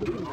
you